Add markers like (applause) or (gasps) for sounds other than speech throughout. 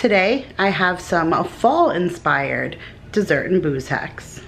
Today, I have some fall inspired dessert and booze hacks.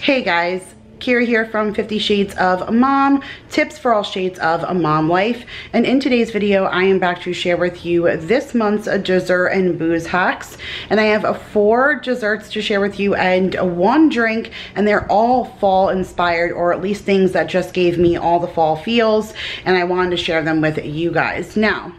Hey guys, Kira here from 50 Shades of Mom, tips for all shades of a mom life. And in today's video, I am back to share with you this month's dessert and booze hacks. And I have four desserts to share with you and one drink, and they're all fall inspired, or at least things that just gave me all the fall feels. And I wanted to share them with you guys. Now,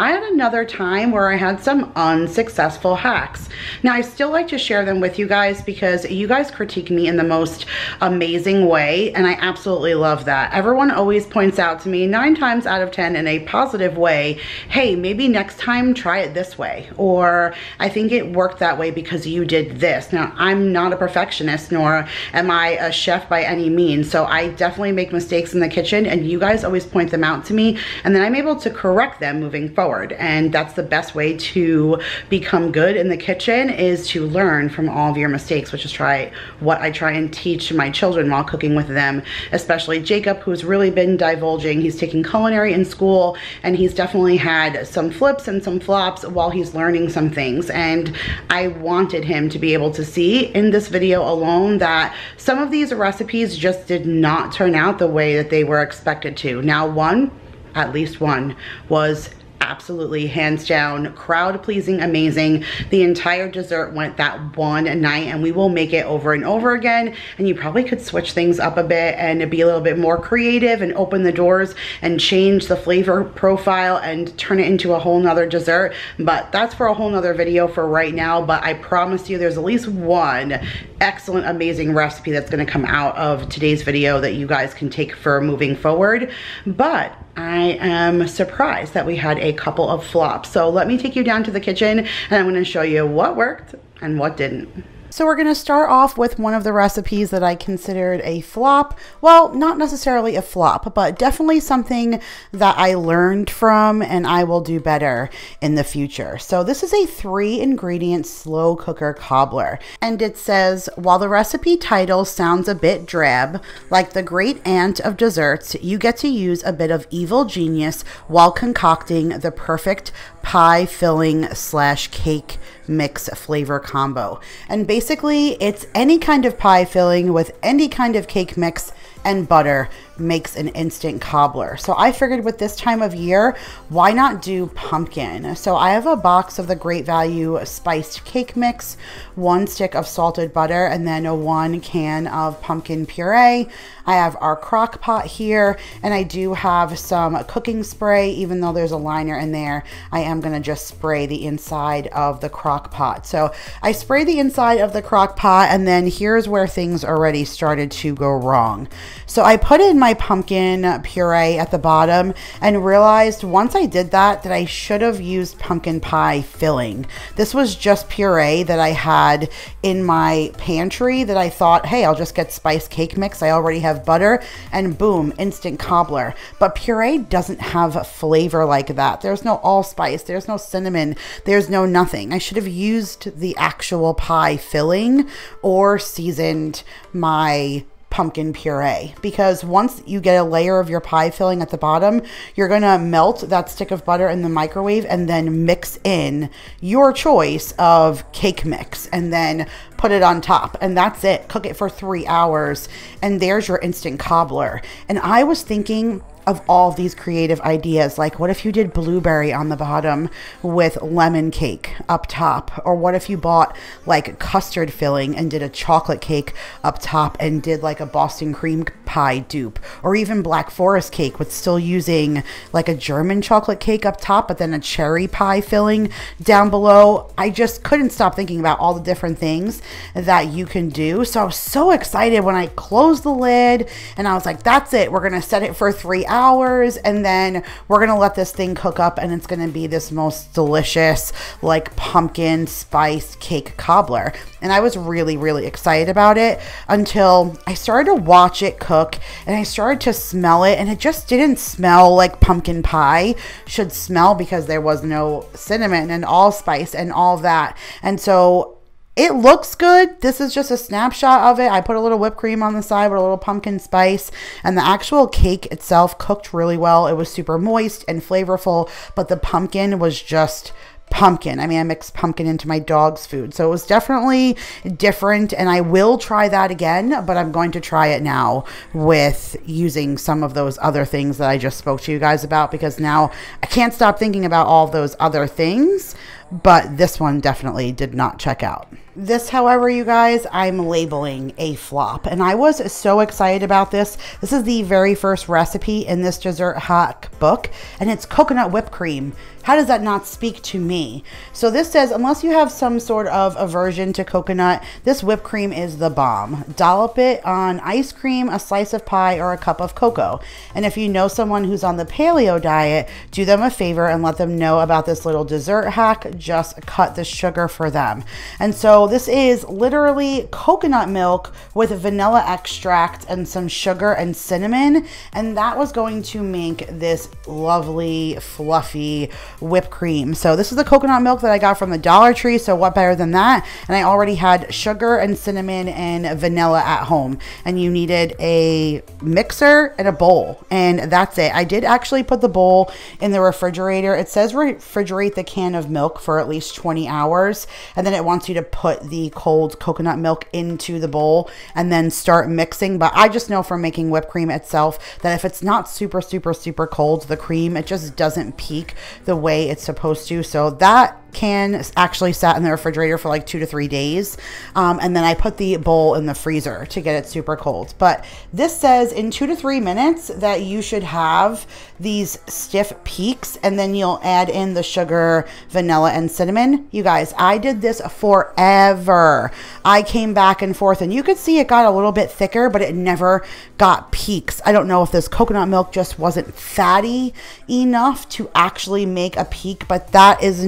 I had another time where I had some unsuccessful hacks. Now, I still like to share them with you guys because you guys critique me in the most amazing way, and I absolutely love that. Everyone always points out to me nine times out of 10 in a positive way, hey, maybe next time try it this way, or I think it worked that way because you did this. Now, I'm not a perfectionist, nor am I a chef by any means, so I definitely make mistakes in the kitchen, and you guys always point them out to me, and then I'm able to correct them moving forward forward. And that's the best way to become good in the kitchen is to learn from all of your mistakes, which is try what I try and teach my children while cooking with them, especially Jacob, who's really been divulging. He's taking culinary in school and he's definitely had some flips and some flops while he's learning some things. And I wanted him to be able to see in this video alone that some of these recipes just did not turn out the way that they were expected to. Now, one, at least one, was absolutely hands down. Crowd pleasing amazing. The entire dessert went that one night and we will make it over and over again. And you probably could switch things up a bit and be a little bit more creative and open the doors and change the flavor profile and turn it into a whole nother dessert. But that's for a whole nother video for right now. But I promise you there's at least one excellent amazing recipe that's going to come out of today's video that you guys can take for moving forward. But I am surprised that we had a couple of flops. So let me take you down to the kitchen and I'm gonna show you what worked and what didn't. So we're going to start off with one of the recipes that I considered a flop. Well, not necessarily a flop, but definitely something that I learned from and I will do better in the future. So this is a three ingredient slow cooker cobbler. And it says, while the recipe title sounds a bit drab, like the great aunt of desserts, you get to use a bit of evil genius while concocting the perfect pie filling slash cake mix flavor combo. And basically, it's any kind of pie filling with any kind of cake mix and butter makes an instant cobbler. So I figured with this time of year, why not do pumpkin? So I have a box of the Great Value spiced cake mix, one stick of salted butter, and then a one can of pumpkin puree. I have our crock pot here, and I do have some cooking spray, even though there's a liner in there, I am gonna just spray the inside of the crock pot. So I spray the inside of the crock pot, and then here's where things already started to go wrong. So I put in my pumpkin puree at the bottom and realized once I did that that I should have used pumpkin pie filling. This was just puree that I had in my pantry that I thought, hey, I'll just get spice cake mix. I already have butter and boom, instant cobbler. But puree doesn't have flavor like that. There's no allspice, there's no cinnamon, there's no nothing. I should have used the actual pie filling or seasoned my pumpkin puree because once you get a layer of your pie filling at the bottom, you're going to melt that stick of butter in the microwave and then mix in your choice of cake mix and then put it on top. And that's it. Cook it for three hours and there's your instant cobbler. And I was thinking of all these creative ideas. Like, what if you did blueberry on the bottom with lemon cake up top? Or what if you bought like custard filling and did a chocolate cake up top and did like a Boston cream pie dupe? Or even Black Forest cake with still using like a German chocolate cake up top, but then a cherry pie filling down below. I just couldn't stop thinking about all the different things that you can do. So I was so excited when I closed the lid and I was like, that's it. We're going to set it for three hours hours and then we're gonna let this thing cook up and it's gonna be this most delicious like pumpkin spice cake cobbler. And I was really really excited about it until I started to watch it cook and I started to smell it and it just didn't smell like pumpkin pie should smell because there was no cinnamon and allspice and all that. And so it looks good. This is just a snapshot of it. I put a little whipped cream on the side with a little pumpkin spice and the actual cake itself cooked really well. It was super moist and flavorful, but the pumpkin was just pumpkin. I mean, I mixed pumpkin into my dog's food. So it was definitely different and I will try that again, but I'm going to try it now with using some of those other things that I just spoke to you guys about because now I can't stop thinking about all those other things, but this one definitely did not check out. This, however, you guys, I'm labeling a flop. And I was so excited about this. This is the very first recipe in this dessert hack book, and it's coconut whipped cream. How does that not speak to me? So this says, unless you have some sort of aversion to coconut, this whipped cream is the bomb. Dollop it on ice cream, a slice of pie, or a cup of cocoa. And if you know someone who's on the paleo diet, do them a favor and let them know about this little dessert hack. Just cut the sugar for them. And so this is literally coconut milk with vanilla extract and some sugar and cinnamon. And that was going to make this lovely, fluffy, whipped cream. So this is the coconut milk that I got from the Dollar Tree. So what better than that? And I already had sugar and cinnamon and vanilla at home. And you needed a mixer and a bowl. And that's it. I did actually put the bowl in the refrigerator. It says refrigerate the can of milk for at least 20 hours. And then it wants you to put the cold coconut milk into the bowl and then start mixing. But I just know from making whipped cream itself that if it's not super, super, super cold, the cream, it just doesn't peak the way it's supposed to. So that can actually sat in the refrigerator for like two to three days. Um, and then I put the bowl in the freezer to get it super cold. But this says in two to three minutes that you should have these stiff peaks and then you'll add in the sugar, vanilla, and cinnamon. You guys, I did this forever. I came back and forth and you could see it got a little bit thicker, but it never got peaks. I don't know if this coconut milk just wasn't fatty enough to actually make a peak, but that is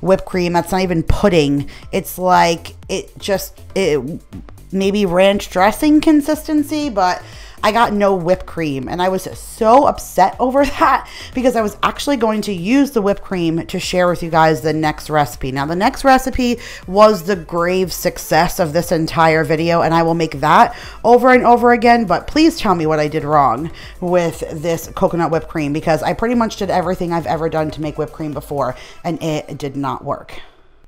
whipped cream. That's not even pudding. It's like it just it maybe ranch dressing consistency, but I got no whipped cream and I was so upset (laughs) over that because I was actually going to use the whipped cream to share with you guys the next recipe. Now the next recipe was the grave success of this entire video and I will make that over and over again, but please tell me what I did wrong with this coconut whipped cream because I pretty much did everything I've ever done to make whipped cream before and it did not work.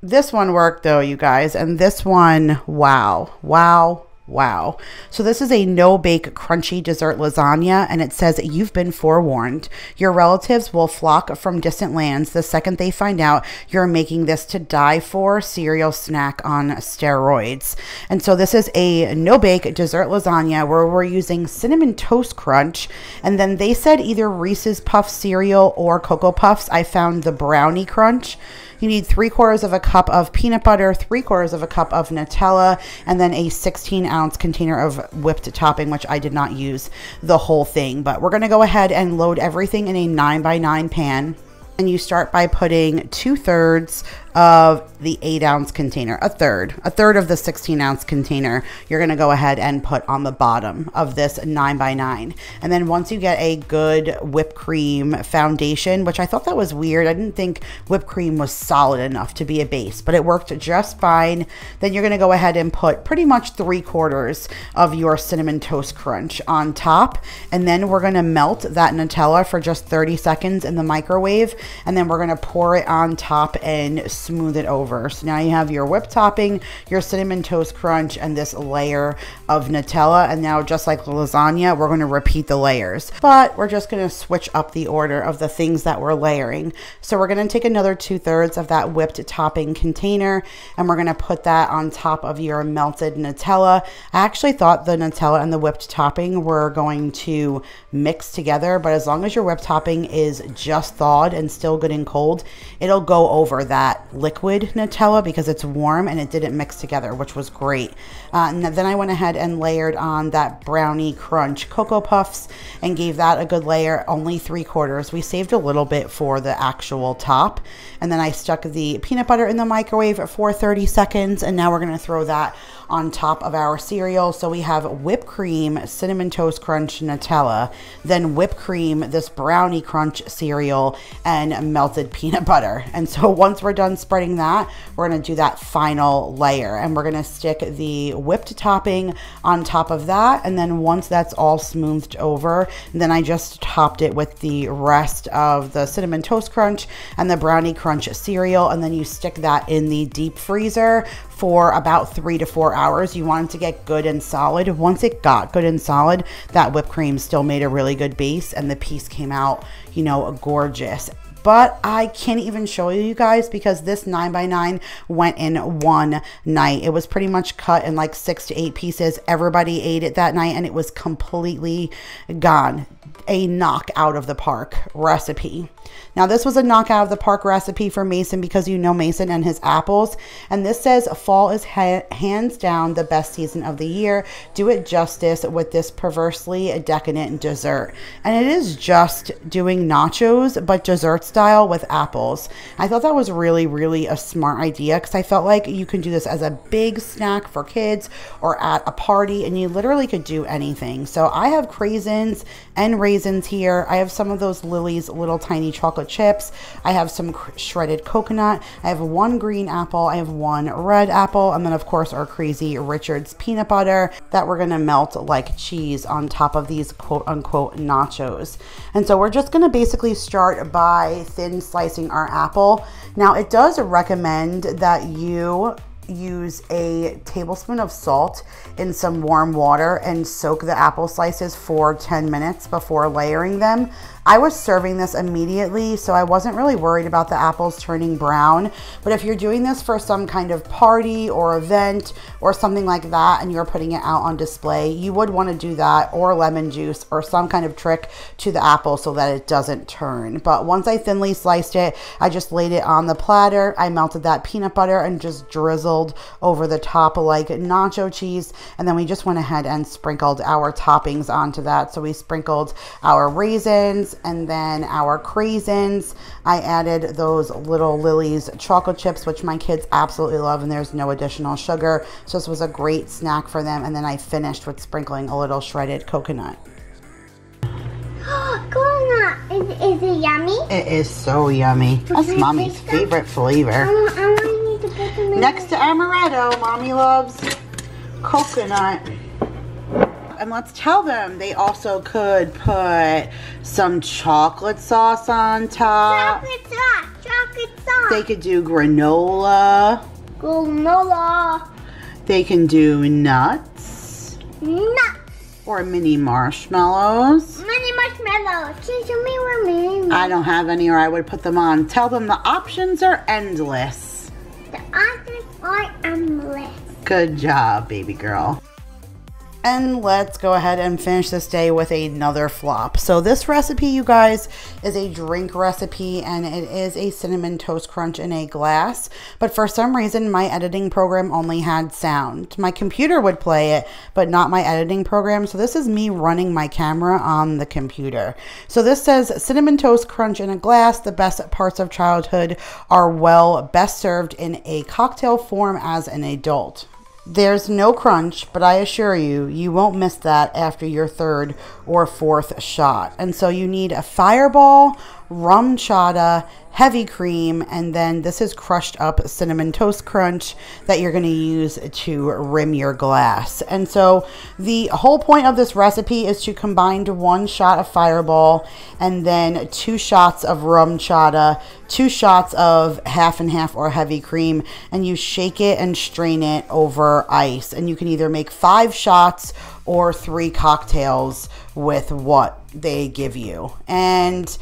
This one worked though, you guys, and this one, wow, wow, Wow. So this is a no-bake crunchy dessert lasagna and it says you've been forewarned. Your relatives will flock from distant lands the second they find out you're making this to die for cereal snack on steroids. And so this is a no-bake dessert lasagna where we're using cinnamon toast crunch and then they said either Reese's Puff cereal or Cocoa Puffs. I found the brownie crunch. You need three quarters of a cup of peanut butter, three quarters of a cup of Nutella, and then a 16 ounce container of whipped topping, which I did not use the whole thing. But we're going to go ahead and load everything in a 9 by 9 pan. And you start by putting two thirds of the eight ounce container, a third, a third of the 16 ounce container, you're to go ahead and put on the bottom of this nine by nine. And then once you get a good whipped cream foundation, which I thought that was weird. I didn't think whipped cream was solid enough to be a base, but it worked just fine. Then you're to go ahead and put pretty much three quarters of your cinnamon toast crunch on top. And then we're to melt that Nutella for just 30 seconds in the microwave. And then we're going to pour it on top and smooth it over. So now you have your whipped topping, your cinnamon toast crunch, and this layer of Nutella. And now just like lasagna, we're going to repeat the layers. But we're just going to switch up the order of the things that we're layering. So we're going to take another two thirds of that whipped topping container and we're going to put that on top of your melted Nutella. I actually thought the Nutella and the whipped topping were going to mix together, but as long as your whipped topping is just thawed and still good and cold, it'll go over that liquid Nutella because it's warm and it didn't mix together, which was great. Uh, and then I went ahead and layered on that Brownie Crunch Cocoa Puffs and gave that a good layer, only three quarters. We saved a little bit for the actual top. And then I stuck the peanut butter in the microwave for 30 seconds. And now we're going to throw that on top of our cereal. So we have whipped cream, cinnamon toast crunch, Nutella, then whipped cream, this brownie crunch cereal, and melted (laughs) peanut butter. And so once we're done spreading that, we're gonna do that final layer and we're gonna stick the whipped topping on top of that. And then once that's all smoothed over, then I just topped it with the rest of the cinnamon toast crunch and the brownie crunch cereal. And then you stick that in the deep freezer for about three to four hours. You want it to get good and solid. Once it got good and solid, that whipped cream still made a really good base and the piece came out, you know, gorgeous but I can't even show you guys because this 9x9 went in one night. It was pretty much cut in like six to eight pieces. Everybody ate it that night and it was completely gone a knock out of the park recipe. Now, this was a knock out of the park recipe for Mason because you know Mason and his apples. And this says fall is ha hands down the best season of the year. Do it justice with this perversely decadent dessert. And it is just doing nachos, but dessert style with apples. I thought that was really, really a smart idea because I felt like you can do this as a big snack for kids or at a party and you literally could do anything. So I have craisins and raisins here. I have some of those Lily's little tiny chocolate chips. I have some shredded coconut. I have one green apple. I have one red apple. And then of course our crazy Richard's peanut butter that we're going to melt like cheese on top of these quote unquote nachos. And so we're just going to basically start by thin slicing our apple. Now it does recommend that you use a tablespoon of salt in some warm water and soak the apple slices for 10 minutes before layering them. I was serving this immediately, so I wasn't really worried about the apples turning brown. But if you're doing this for some kind of party or event or something like that, and you're putting it out on display, you would want to do that or lemon juice or some kind of trick to the apple so that it doesn't turn. But once I thinly sliced it, I just laid it on the platter. I melted that peanut butter and just drizzled over the top like nacho cheese. And then we just went ahead and sprinkled our toppings onto that. So we sprinkled our raisins, and then our craisins. I added those little Lily's chocolate chips, which my kids absolutely love, and there's no additional sugar. So this was a great snack for them. And then I finished with sprinkling a little shredded coconut. (gasps) coconut. Is, is it yummy? It is so yummy. That's mommy's favorite flavor. Need to put them Next to amaretto, mommy loves coconut and let's tell them they also could put some chocolate sauce on top. Chocolate sauce, chocolate sauce. They could do granola. Granola. They can do nuts. Nuts. Or mini marshmallows. Mini marshmallows. Can you show me where mini I don't have any or I would put them on. Tell them the options are endless. The endless. Good job, baby girl. And let's go ahead and finish this day with another flop. So this recipe, you guys, is a drink recipe and it is a cinnamon toast crunch in a glass. But for some reason, my editing program only had sound. My computer would play it, but not my editing program. So this is me running my camera on the computer. So this says cinnamon toast crunch in a glass. The best parts of childhood are well best served in a cocktail form as an adult. There's no crunch, but I assure you, you won't miss that after your third or fourth shot. And so you need a fireball, RumChata, heavy cream, and then this is crushed up cinnamon toast crunch that you're going to use to rim your glass. And so the whole point of this recipe is to combine one shot of fireball and then two shots of RumChata, two shots of half and half or heavy cream, and you shake it and strain it over ice. And you can either make five shots or three cocktails with what they give you. And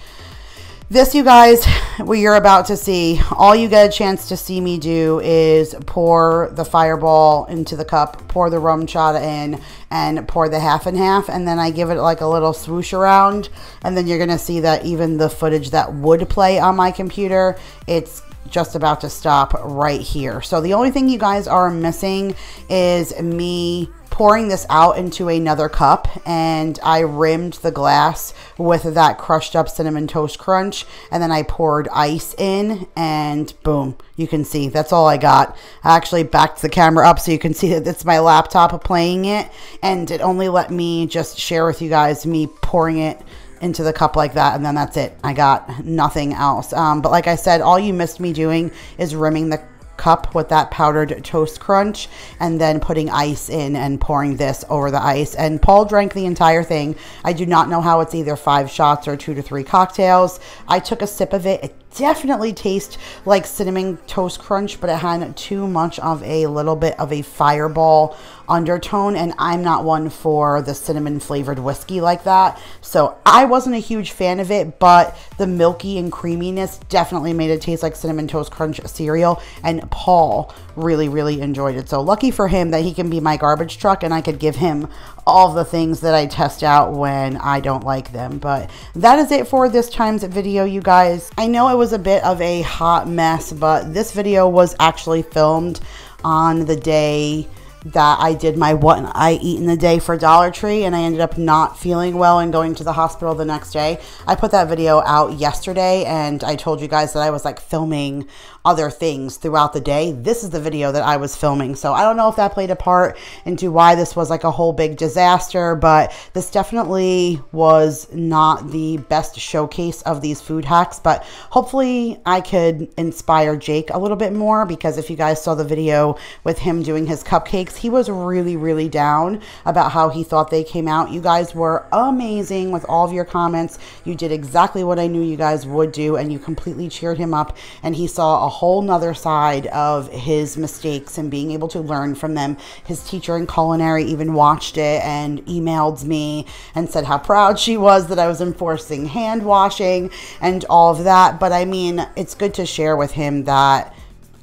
this, you guys, what you're about to see, all you get a chance to see me do is pour the fireball into the cup, pour the RumChata in, and pour the half and half. And then I give it like a little swoosh around. And then you're going to see that even the footage that would play on my computer, it's just about to stop right here. So the only thing you guys are missing is me pouring this out into another cup and I rimmed the glass with that crushed up cinnamon toast crunch and then I poured ice in and boom you can see. That's all I got. I actually backed the camera up so you can (laughs) see that it's my laptop playing it and it only let me just share with you guys me pouring it into the cup like that and then that's it. I got nothing else. Um, but like I said all you missed me doing is rimming the cup with that powdered toast crunch and then putting ice in and pouring this over the ice. And Paul drank the entire thing. I do not know how it's either five shots or two to three cocktails. I took a sip of it. It definitely tastes like cinnamon toast crunch, but it had too much of a little bit of a fireball undertone and I'm not one for the cinnamon flavored whiskey like that. So I wasn't a huge fan of it, but the milky and creaminess definitely made it taste like cinnamon toast crunch cereal and Paul really, really enjoyed it. So lucky for him that he can be my garbage truck and I could give him all the things that I test out when I don't like them. But that is it for this time's video, you guys. I know it was a bit of a hot mess, but this video was actually filmed on the day that I did my what I eat in the day for Dollar Tree and I ended up not feeling well and going to the hospital the next day. I put that video out yesterday and I told you guys that I was like filming other things throughout the day. This is the video that I was filming. So I don't know if that played a part into why this was like a whole big disaster, but this definitely was not the best showcase of these food hacks, but hopefully I could inspire Jake a little bit more because if you guys saw the video with him doing his cupcakes, he was really, really down about how he thought they came out. You guys were amazing with all of your comments. You did exactly what I knew you guys would do and you completely cheered him up and he saw a whole nother side of his mistakes and being able to learn from them. His teacher in culinary even watched it and emailed me and said how proud she was that I was enforcing hand washing and all of that. But I mean, it's good to share with him that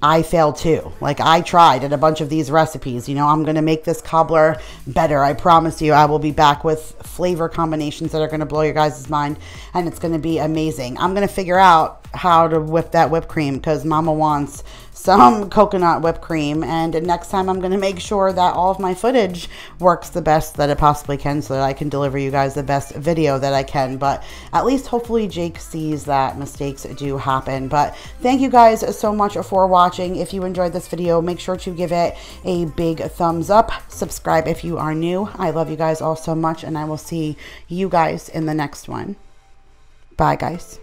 I failed too. Like I tried at a bunch of these recipes. You know, I'm going to make this cobbler better. I promise you I will be back with flavor combinations that are going to blow your guys' mind and it's going to be amazing. I'm going to figure out how to whip that whipped cream because mama wants some coconut whipped cream and next time I'm going to make sure that all of my footage works the best that it possibly can so that I can deliver you guys the best video that I can. But at least hopefully Jake sees that mistakes do happen. But thank you guys so much for watching. If you enjoyed this video make sure to give it a big thumbs up. Subscribe if you are new. I love you guys all so much and I will see you guys in the next one. Bye guys